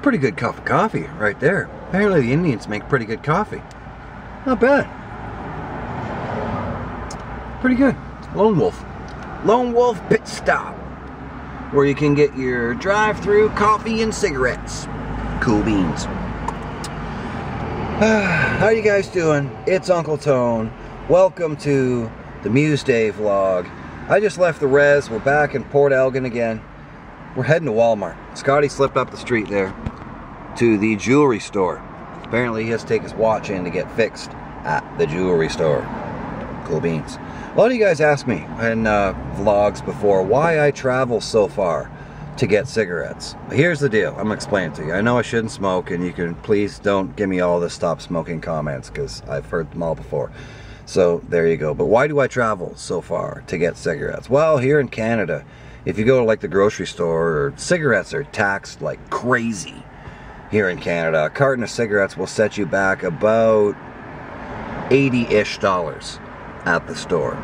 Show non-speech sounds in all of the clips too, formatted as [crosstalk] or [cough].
pretty good cup of coffee right there. Apparently the Indians make pretty good coffee. Not bad. Pretty good. Lone Wolf. Lone Wolf Pit Stop. Where you can get your drive-through coffee and cigarettes. Cool beans. [sighs] How you guys doing? It's Uncle Tone. Welcome to the Muesday vlog. I just left the res. We're back in Port Elgin again. We're heading to Walmart. Scotty slipped up the street there to the jewelry store. Apparently he has to take his watch in to get fixed at the jewelry store. Cool beans. A lot of you guys asked me in uh, vlogs before why I travel so far to get cigarettes. Here's the deal. I'm gonna explain it to you. I know I shouldn't smoke and you can please don't give me all the stop smoking comments because I've heard them all before. So there you go. But why do I travel so far to get cigarettes? Well, here in Canada, if you go to like the grocery store, cigarettes are taxed like crazy here in Canada. A carton of cigarettes will set you back about 80-ish dollars at the store.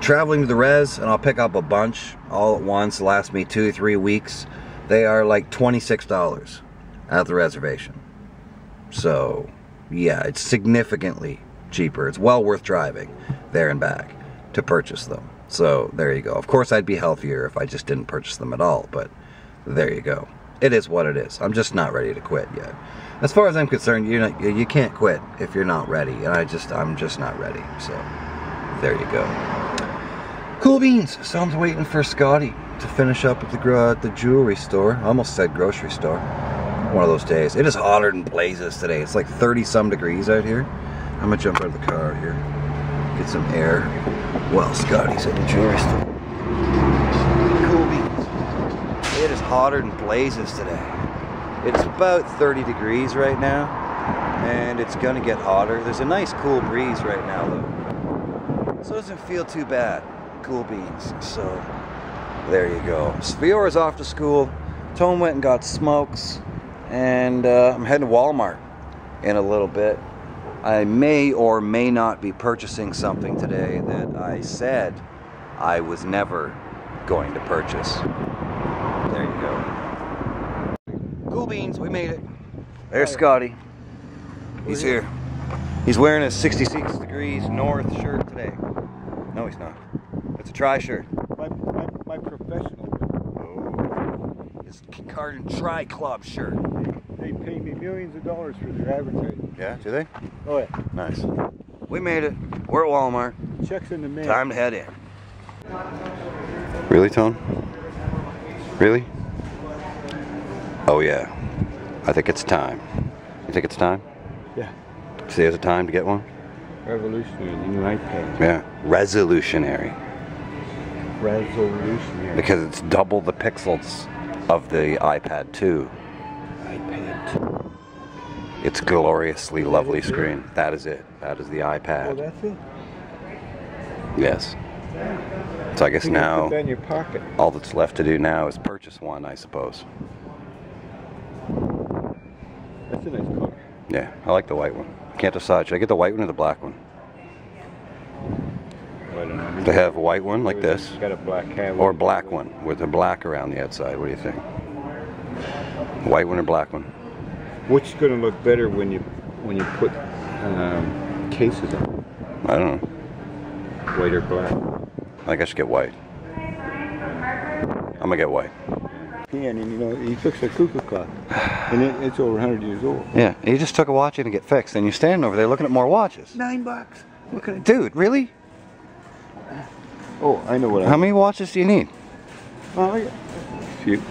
Traveling to the res, and I'll pick up a bunch all at once, last me two, three weeks. They are like $26 at the reservation. So, yeah, it's significantly cheaper. It's well worth driving there and back to purchase them. So, there you go. Of course, I'd be healthier if I just didn't purchase them at all, but there you go. It is what it is. I'm just not ready to quit yet. As far as I'm concerned, you know, you can't quit if you're not ready, and I just, I'm just not ready. So, there you go. Cool beans. So I'm waiting for Scotty to finish up at the uh, the jewelry store. I almost said grocery store. One of those days. It is hotter than blazes today. It's like 30 some degrees out here. I'm gonna jump out of the car here, get some air while Scotty's at the jewelry store. Cool beans. It is hotter than blazes today. It's about 30 degrees right now, and it's gonna get hotter. There's a nice cool breeze right now though. So it doesn't feel too bad cool beans. So there you go. Fiora's off to school. Tone went and got smokes. And uh, I'm heading to Walmart in a little bit. I may or may not be purchasing something today that I said I was never going to purchase. There you go. Cool beans, we made it. There's Scotty. He's here. He's wearing a 66 degrees north shirt today. No, he's not. It's a tri shirt. My, my, my professional. Oh. His Carden Tri Club shirt. They pay me millions of dollars for their advertising. Yeah, do they? Oh yeah. Nice. We made it. We're at Walmart. Checks in the mail. Time to head in. Really, Tone? Really? Oh yeah. I think it's time. You think it's time? Yeah. See, there's a time to get one? Revolutionary, new iPad. Yeah. Resolutionary. Resolutionary. Because it's double the pixels of the iPad 2. iPad 2. It's gloriously lovely screen. That is it. That is the oh, iPad. Oh, that's it? Yes. So I guess now Put that in your pocket. all that's left to do now is purchase one, I suppose. That's a nice color. Yeah, I like the white one. I can't decide. Should I get the white one or the black one? I don't know. They have a white one like this, Got a black hat. or black one with a black around the outside. What do you think? White one or black one? Which is going to look better when you when you put um, cases on? I don't know. White or black? I think I should get white. I'm gonna get white. Yeah, and you know, he fixed a cuckoo clock. And it, it's over 100 years old. Yeah, he just took a watch in to get fixed, and you're standing over there looking at more watches. Nine bucks. What can I Dude, really? Oh, I know what I How many watches do you need? Oh, yeah. Few.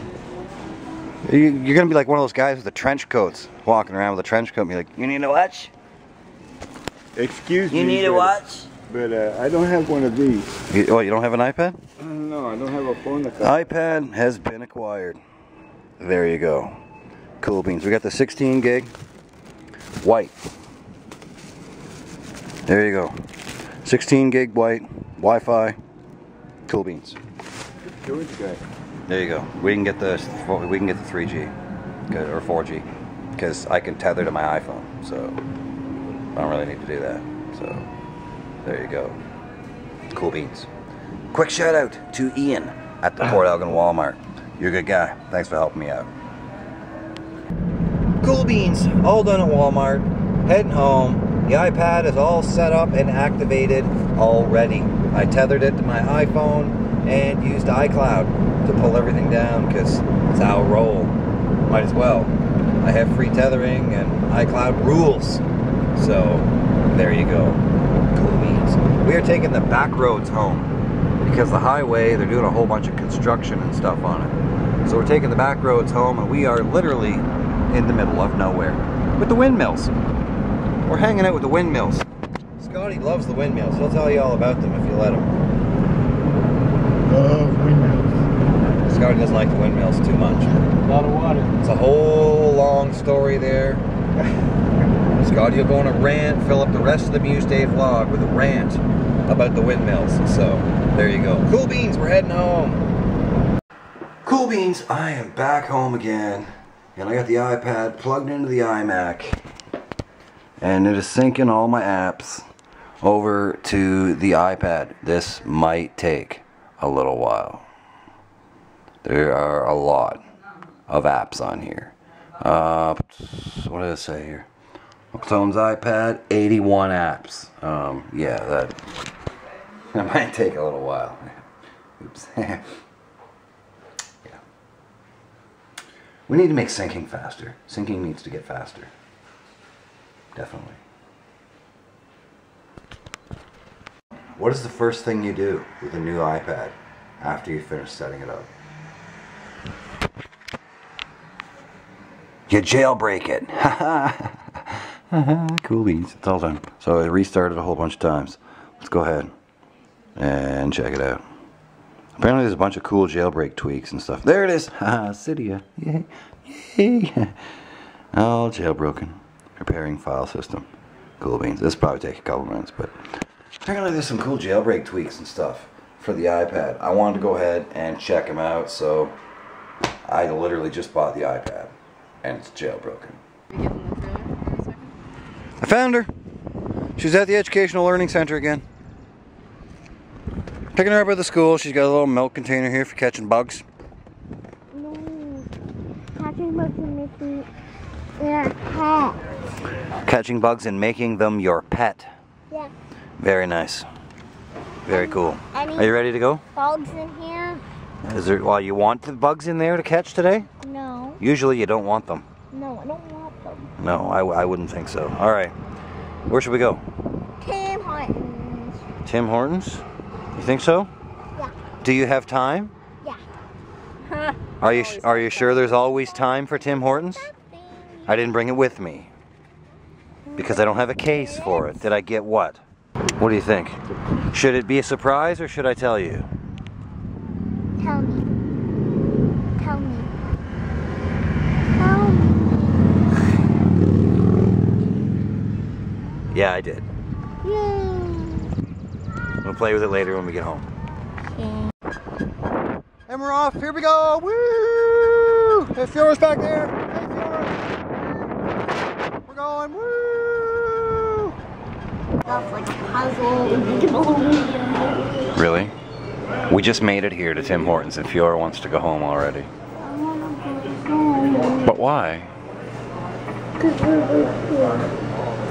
You- You're gonna be like one of those guys with the trench coats, walking around with a trench coat, and be like, "You need a watch? Excuse me. You need a watch?" But uh, I don't have one of these. You, oh, you don't have an iPad? Uh, no, I don't have a phone that iPad has been acquired. There you go. Cool beans. We got the 16 gig white. There you go. 16 gig white, Wi-Fi, cool beans. There you go. We can get the we can get the 3G good, or 4G because I can tether to my iPhone, so I don't really need to do that. So there you go. Cool beans. Quick shout out to Ian at the Port [laughs] Elgin Walmart. You're a good guy. Thanks for helping me out. Cool beans, all done at Walmart. Heading home. The iPad is all set up and activated already. I tethered it to my iPhone and used iCloud to pull everything down because it's our roll. Might as well. I have free tethering and iCloud rules. So there you go. Beans. We are taking the back roads home because the highway, they're doing a whole bunch of construction and stuff on it. So we're taking the back roads home and we are literally in the middle of nowhere with the windmills. We're hanging out with the windmills. Scotty loves the windmills. He'll tell you all about them if you let him. Love windmills. Scotty doesn't like the windmills too much. A lot of water. It's a whole long story there. Scotty will go on a rant, fill up the rest of the Muesday vlog with a rant about the windmills. So there you go. Cool beans, we're heading home. Cool beans, I am back home again. And I got the iPad plugged into the iMac. And it is syncing all my apps over to the iPad. This might take a little while. There are a lot of apps on here. Uh, what did I say here? Tone's iPad, 81 apps. Um, yeah, that, [laughs] that might take a little while. [laughs] Oops. [laughs] yeah. We need to make syncing faster. Syncing needs to get faster. Definitely. What is the first thing you do with a new iPad after you finish setting it up? You jailbreak it. [laughs] cool beans. It's all done. So I restarted a whole bunch of times. Let's go ahead and check it out. Apparently there's a bunch of cool jailbreak tweaks and stuff. There it is. [laughs] Haha, Cydia. Yay. Yay. [laughs] All jailbroken. Repairing file system. Cool beans. This probably take a couple minutes, but apparently there's some cool jailbreak tweaks and stuff for the iPad. I wanted to go ahead and check them out, so I literally just bought the iPad and it's jailbroken. I found her. She's at the Educational Learning Center again. Picking her up at the school. She's got a little milk container here for catching bugs. No. Catching bugs and making their pet. Catching bugs and making them your pet. Yeah. Very nice. Very cool. Any Are you ready to go? bugs in here? Is there, well, you want the bugs in there to catch today? No. Usually you don't want them. No, I don't want them. No, I, I wouldn't think so. All right. Where should we go? Tim Hortons. Tim Hortons? You think so? Yeah. Do you have time? Yeah. [laughs] Are you are you sure there's always time for Tim Hortons? I didn't bring it with me because I don't have a case for it. Did I get what? What do you think? Should it be a surprise or should I tell you? Tell me. Tell me. Tell me. Yeah, I did. Yay. We'll play with it later when we get home. Okay. And we're off. Here we go. Woo! Hey, Fiora's back there. Hey, Fiora. We're going. Woo! Stuff like a puzzle. Really? We just made it here to Tim Hortons and Fiora wants to go home already. I wanna go home. But why? Cause I like home.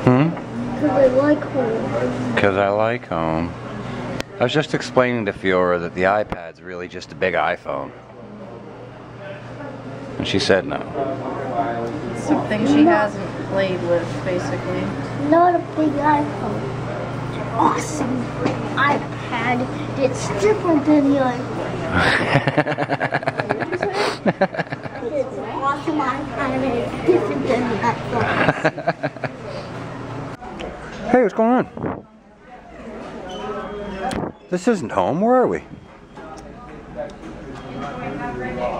Hmm? Cause I like home. Because I like home. I was just explaining to Fiora that the iPad's really just a big iPhone. And she said no. Something she hasn't played with, basically. Not a big iPhone. Awesome iPad. It's different than the iPhone. [laughs] It's an awesome iPad and it's different than the iPhone. [laughs] Hey, what's going on? This isn't home. Where are we?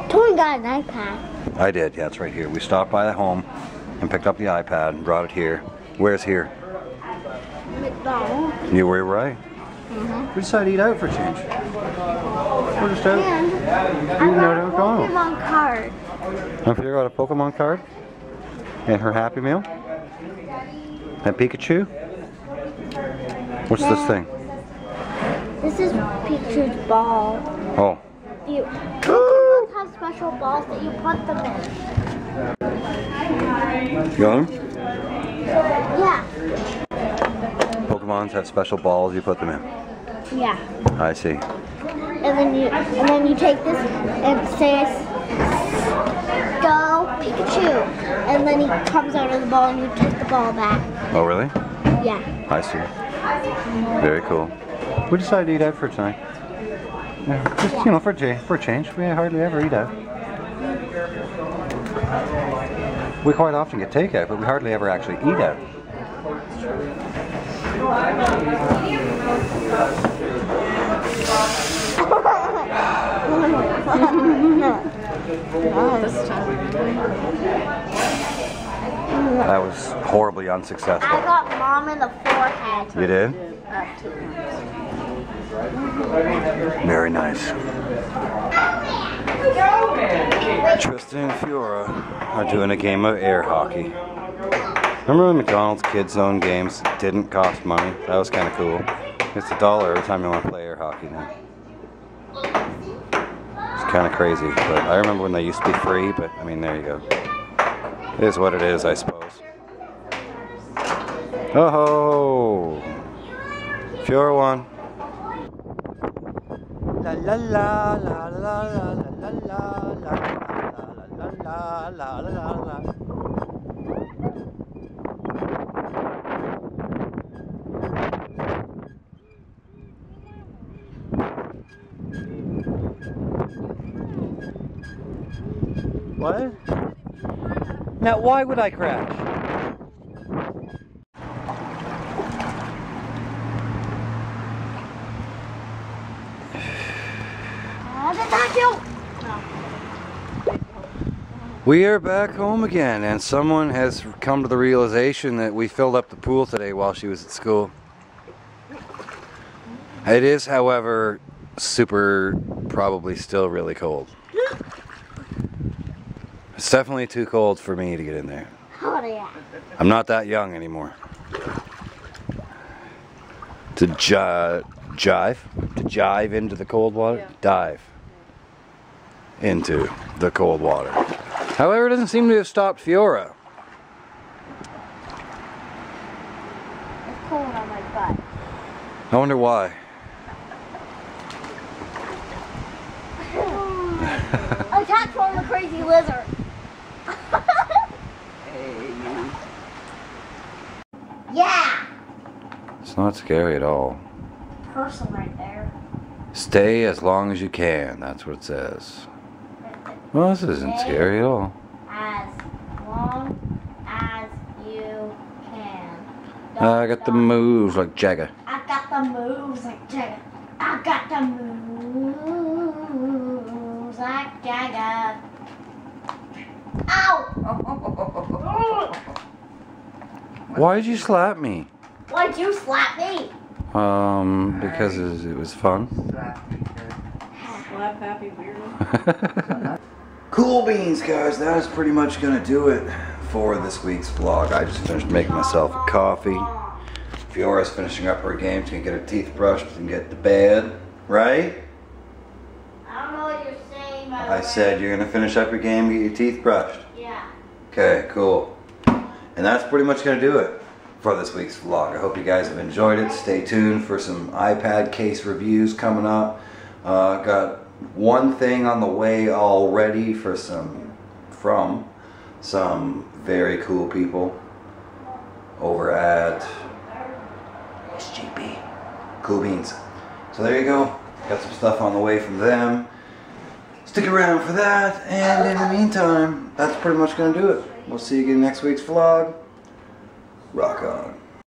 Tony got an iPad. I did. Yeah, it's right here. We stopped by the home and picked up the iPad and brought it here. Where's here? McDonald's. You were right. Mm-hmm. We decided to eat out for a change. We're just out. And I got a where we're going. Pokemon card. Figure out a Pokemon card and her Happy Meal. And Pikachu. What's this thing? This is Pikachu's ball. Oh, You Pokemon have special balls that you put them in. Yeah. Pokemons have special balls you put them in. Yeah. I see. And then you and then you take this and it says go Pikachu. And then he comes out of the ball and you take the ball back. Oh, really? Yeah. I see. Very cool. We decided to eat out for tonight. Yeah, just, you know, for, cha- for a change. We hardly ever eat out. We quite often get takeout, but we hardly ever actually eat out. [laughs] [laughs] This time. That was horribly I unsuccessful. got mom in the forehead. You did? Very nice. Tristan and Fiora are doing a game of air hockey. Remember when McDonald's Kids Zone games didn't cost money? That was kind of cool. It's a dollar every time you want to play air hockey now. It's kind of crazy, but I remember when they used to be free, but I mean, there you go. Is what it is, I suppose. Oh ho! Won. La la la la la la la la la la la la la la la. What? Now, why would I crash? We are back home again, and someone has come to the realization that we filled up the pool today while she was at school. It is, however, super, probably still really cold. It's definitely too cold for me to get in there. Oh yeah. I'm not that young anymore. To ji- jive, to jive into the cold water, Yeah. dive into the cold water. However, it doesn't seem to have stopped Fiora. It's cold on my butt. I wonder why. [laughs] Attack from the crazy lizard. Yeah. It's not scary at all. Person right there. Stay as long as you can. That's what it says. Well, this isn't scary at all. As long as you can. I got the moves like Jagger. I got the moves like Jagger. I got the moves like Jagger. Ow! [laughs] Why did you slap me? Why'd you slap me? Um, because it was, it was fun. Slap happy weirdo. [laughs] Cool beans, guys. That is pretty much gonna do it for this week's vlog. I just finished making myself a coffee. Fiora's finishing up her game. She's gonna get her teeth brushed and get to bed. Right? I don't know what you're saying, I way. said you're gonna finish up your game, get your teeth brushed. Yeah. Okay, cool. And that's pretty much going to do it for this week's vlog. I hope you guys have enjoyed it. Stay tuned for some iPad case reviews coming up. Uh, got one thing on the way already for some from some very cool people over at SGP. Cool beans. So there you go. Got some stuff on the way from them. Stick around for that, and in the meantime, that's pretty much gonna do it. We'll see you again next week's vlog. Rock on.